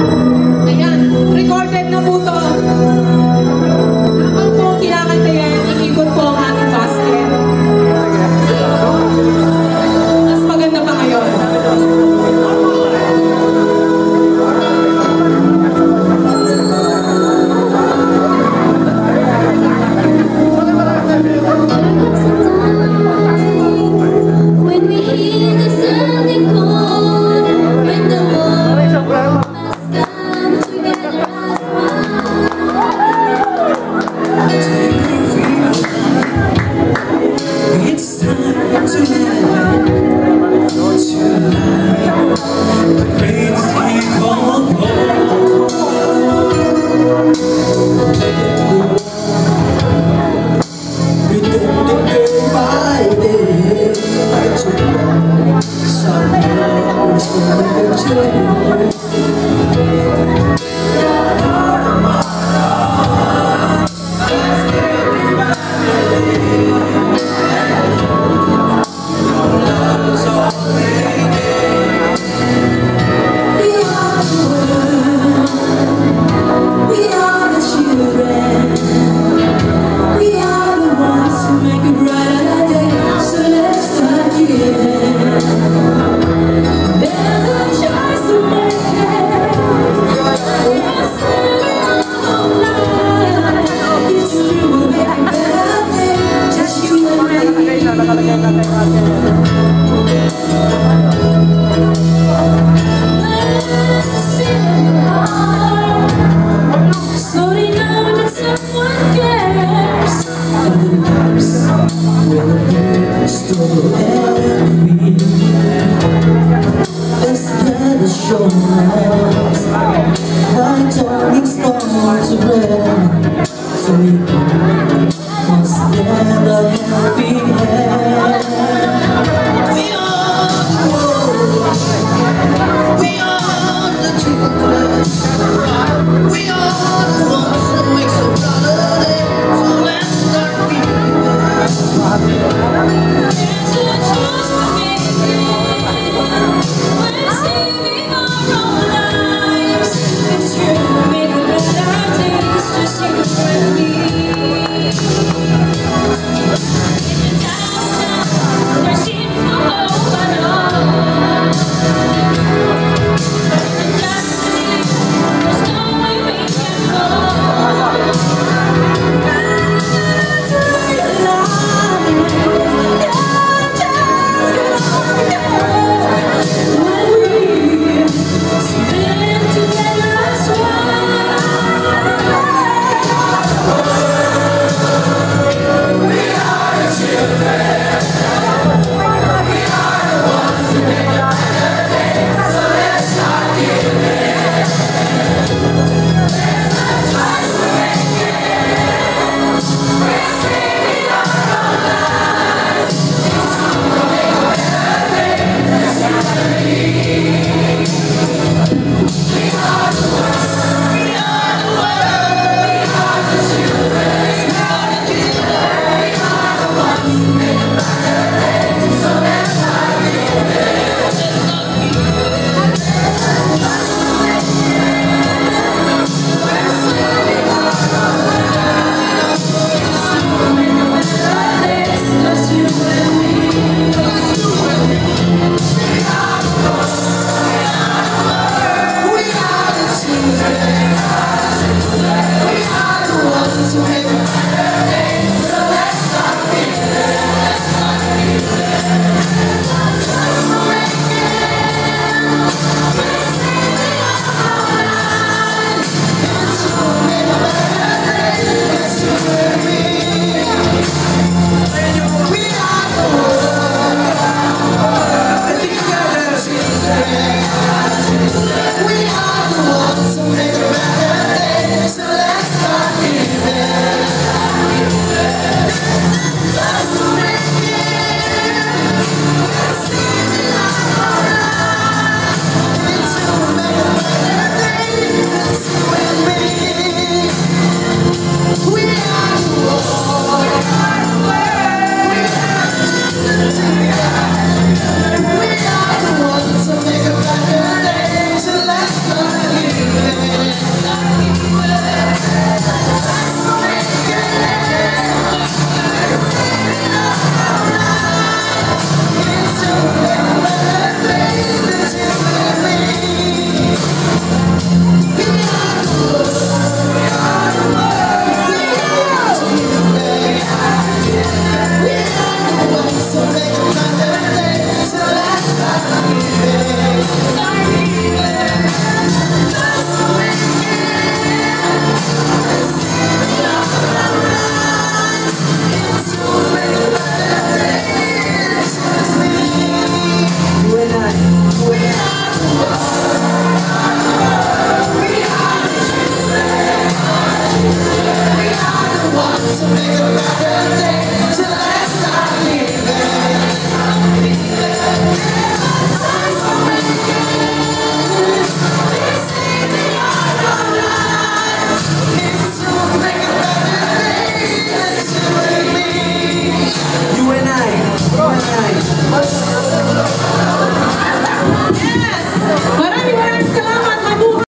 Ayan, recorded na po to. Habang po kinakantayan, iikot po ang ating basket. Mas maganda pa ngayon.